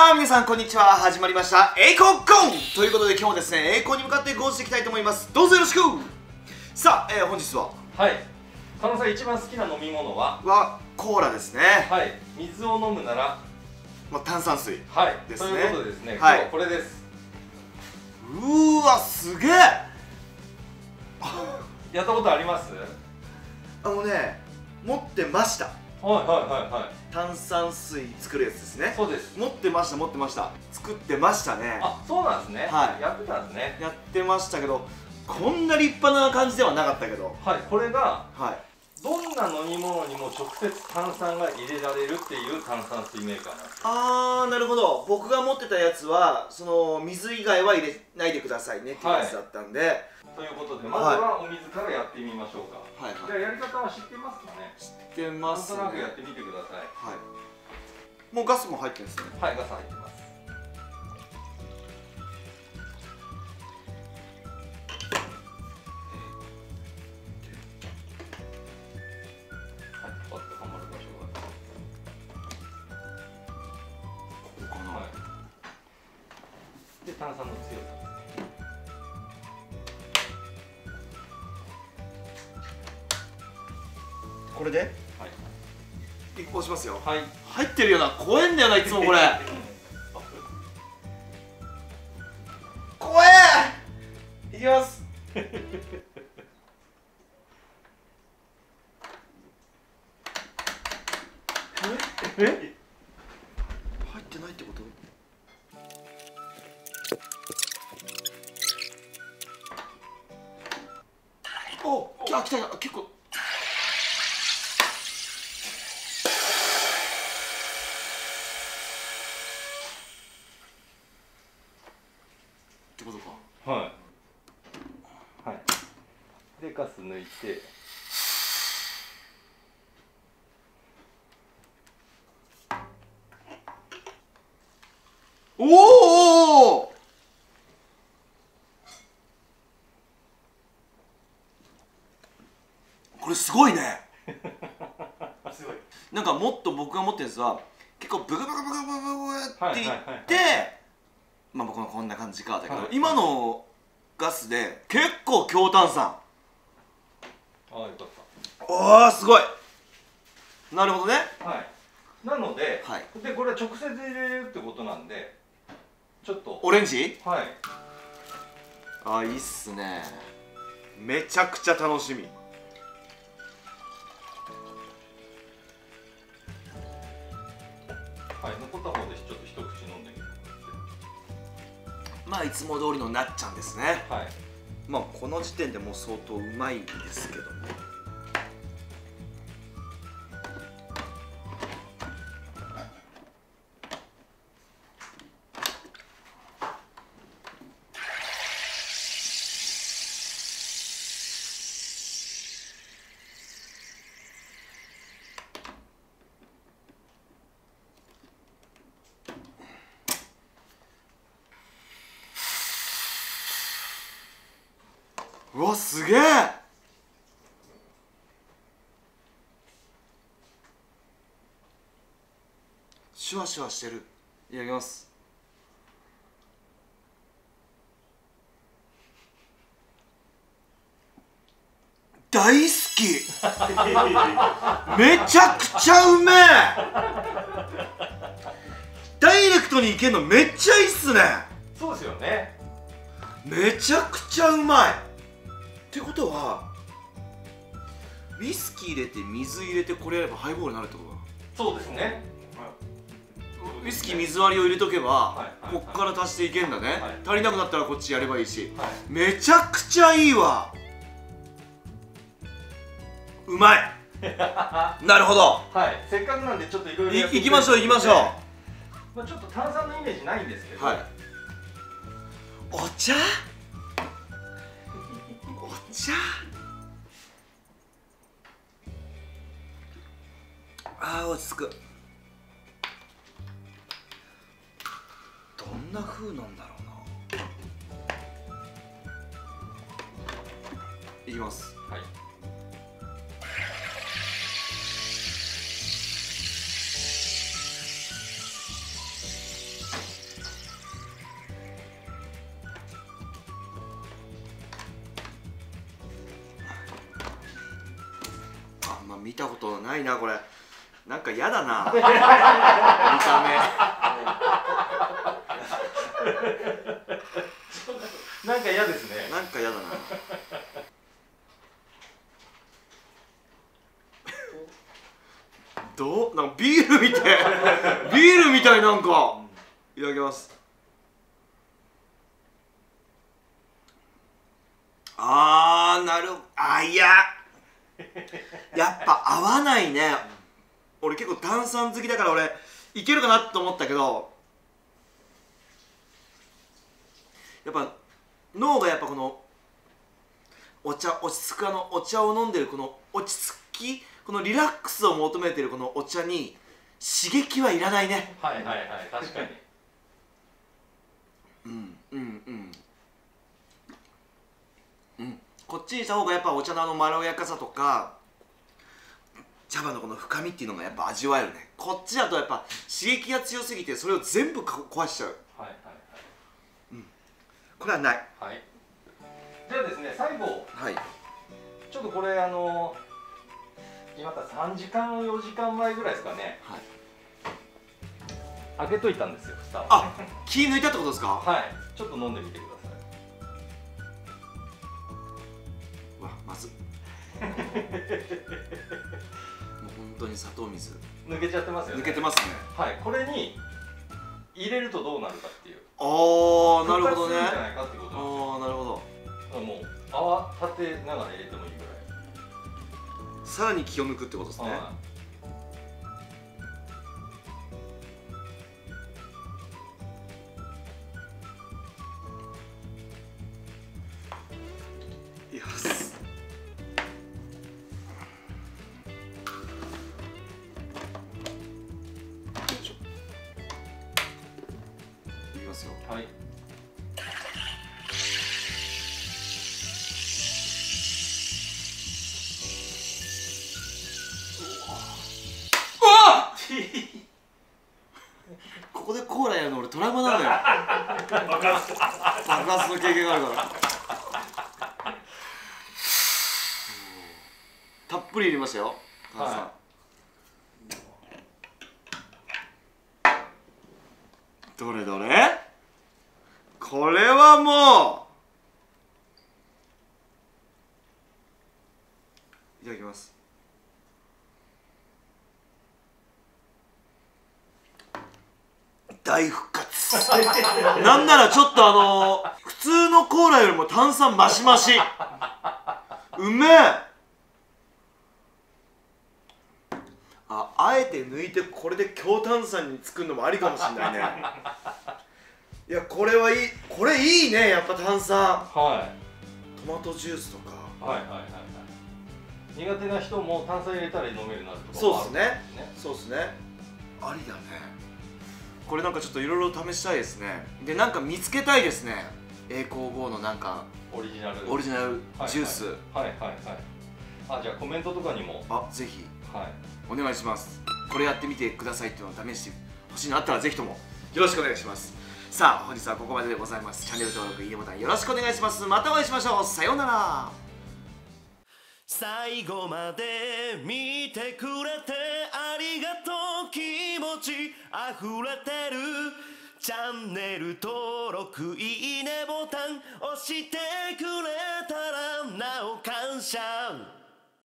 さあ皆さんこんにちは。始まりました。栄光ゴーということで今日もですね栄光に向かってゴーしていきたいと思います。どうぞよろしく。さあ、えー、本日は？はい。佐野さん一番好きな飲み物は？はコーラですね。はい。水を飲むなら？まあ、炭酸水はい。ですね。ということでですね、はい。今日はこれです。うーわすげえ。やったことあります？あのね持ってましたはいはいはいはい。炭酸水作るやつですね。そうです。持ってました持ってました。作ってましたね。あそうなんですね。はい。やってたんですね。やってましたけどこんな立派な感じではなかったけど。はいこれがはいどんな飲み物にも直接炭酸が入れられるっていう炭酸水メーカーなんですあーなるほど。僕が持ってたやつはその水以外は入れないでくださいねっていうやつだったんで、ということでまずはお水からやってみましょうか、はい、じゃあやり方は知ってますかね？知ってなんますね。となくやってみてください。はい。もうガスも入ってるんですね。はいガス入ってます炭酸の強さ。これで？はい。一個押しますよ。はい。入ってるよな怖えんだよないつもこれ。怖え！いきます。え？入ってないってこと？お来た来た結構。ってことか。はい。はい。でガス抜いておおこれすごいね。すごい。なんかもっと僕が持ってるやつは結構ブクブクブクブクブクっていってまあ僕のこんな感じかだけど、はい今のガスで結構強炭酸。ああよかっおーすごい。なるほどね。たはい。なので、はい。でこれは直接入れれるってことなんでちょっと。オレンジ？はい。あーいいっすね。めちゃくちゃ楽しみはい残った方でちょっと一口飲んでみて。もまあいつも通りのなっちゃんですね。はい。まあこの時点でもう相当うまいんですけどもうわすげえ。シュワシュワしてる。いただきます。大好き。めちゃくちゃうめえ。ダイレクトにいけんのめっちゃいいっすね。そうですよね。めちゃくちゃうまいってことはウイスキー入れて水入れてこれやればハイボールになるってことだ。そうですね。ウイスキー水割りを入れとけば、こっから足していけんだね、はい足りなくなったらこっちやればいいし。はい。めちゃくちゃいいわ。うまい。なるほど。はい。せっかくなんでちょっといろいろきましょう行きましょう。まあちょっと炭酸のイメージないんですけど。はい。お茶？じゃあ。あ落ち着く。どんな風なんだろうな。いきます。見たことないなこれ。なんか嫌だな。見たなんか嫌ですね。目なんか嫌だな。どう？なんかビールみたい。ビールみたいなんか。いただきます。あーなるあいややっぱ合わないね。俺結構炭酸好きだから俺いけるかなと思ったけどやっぱ脳がやっぱこのお茶落ち着くあのお茶を飲んでるこの落ち着きこのリラックスを求めてるこのお茶に刺激はいらないね。はいはいはい確かに。うんうんうん。うん。こっちにした方がやっぱお茶のあのまろやかさとか茶葉のこの深みっていうのがやっぱ味わえるね。こっちだとやっぱ刺激が強すぎてそれを全部か壊しちゃう。はいはいこれはない。はい。はいじゃあですね最後。はい。ちょっとこれあの今から3時間4時間前ぐらいですかね。はい。開けといたんですよ蓋を。あ気抜いたってことですか？はい。ちょっと飲んでみてください。うわまず 当に砂糖水。抜けちゃってますよね。抜けてますね。はいこれに入れるとどうなるかっていう。ああなるほどね復活するんじゃないかってことああなるほど。もう泡立てながら入れてもいいぐさらに気を抜くってことですね、らい、はい経験があるから。たっぷり入れましたよ。はどれどれ？これはもう。いただきます。大復活。なんならちょっとあのー普通のコーラよりも炭酸マシマシ。うめえ。ああえて抜いてこれで強炭酸に作るのもありかもしれないね。いやこれはいい。これいいねやっぱ炭酸。はい。トマトジュースとか。はいはいはいはい。苦手な人も炭酸入れたら飲めるなるとかそうっすね。ね。そうですね。ありだね。これなんかちょっといろいろ試したいですね。でなんか見つけたいですね栄光号のなんかオリジナル。オリジナルジュース、はいはいはい。はいあじゃあコメントとかにも。あぜひ。はい。お願いします。これやってみてくださいっていうのを試してほしいのあったらぜひともよろしくお願いします。さあ本日はここまででございます。チャンネル登録いいねボタンよろしくお願いします。またお会いしましょう。さようなら。最後まで見てくれてありがとう。気持ち溢れてるチャンネル登録いいねボタン押してくれたらなお感謝